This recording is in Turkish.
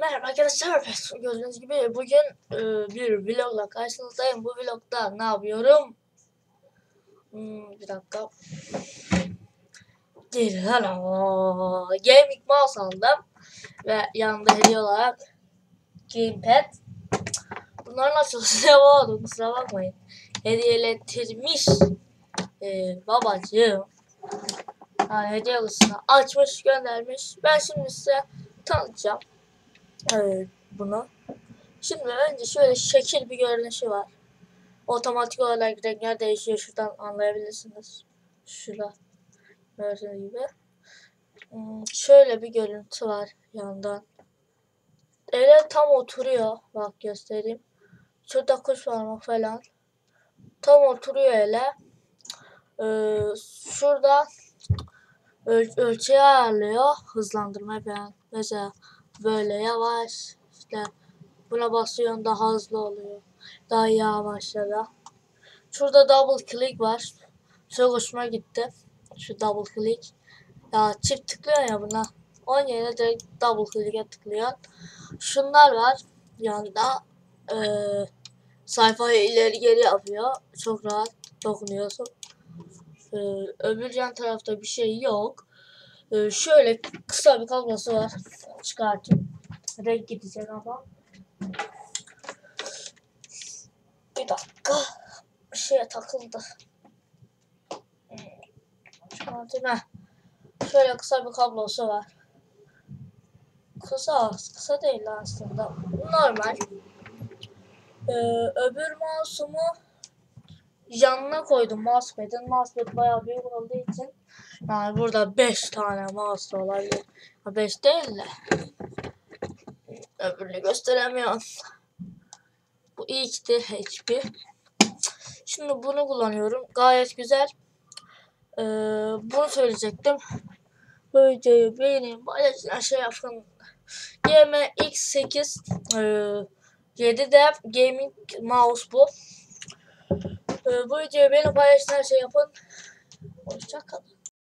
Merhaba arkadaşlar. Gördüğünüz gibi bugün e, bir vlogla karşınızdayım. Bu vlogda ne yapıyorum? Hmm, bir dakika. Hello. Gaming mouse aldım. Ve yanında hediye olarak gamepad. Bunların açılışını yapamadım. Kusura bakmayın. Hediyelettirmiş e, babacığım. Yani hediye açmış göndermiş. Ben şimdi size tanıtacağım. Evet, bunu. Şimdi önce şöyle şekil bir görünüşü var. Otomatik olarak renkler değişiyor. Şuradan anlayabilirsiniz. Şurada. Gördüğünüz gibi. Hmm, şöyle bir görüntü var yandan. Ele tam oturuyor. Bak göstereyim. Şurada kuş parmak falan. Tam oturuyor ele. Ee, şurada öl ölçüyü ayarlıyor. Hızlandırma falan. Mesela böyle yavaş işte buna basıyorsun daha hızlı oluyor. Daha yavaşlara. Şurada double click var. Çok hoşuma gitti. Şu double click. Ya çift tıklıyor ya buna. Onun yerine direkt double click'e tıklıyor. Şunlar var. Yanında ee, sayfayı ileri geri yapıyor. Çok rahat dokunuyorsun. Ee, öbür yan tarafta bir şey yok. Ee, şöyle kısa bir kablosu var. Çıkartayım. Renk gidecek ama. Bir dakika. Bir şeye takıldı. Çıkartayım. Heh. Şöyle kısa bir kablosu var. Kısa, kısa değil aslında. Normal. Ee, öbür mouse'umu yanına koydum mousepad'in. Mousepad bayağı büyük olduğu için yani burada 5 tane mouse olabilir. 5 değil de öbürünü gösteremiyorum. Bu ilkti HP. Şimdi bunu kullanıyorum. Gayet güzel. Ee, bunu söyleyecektim. Bu videoyu beğenin, paylaşın, şey yapın. GMX8 e, 7 dev gaming mouse bu. Ee, bu videoyu beğenin, paylaşın, her şey yapın. Hoşçakalın.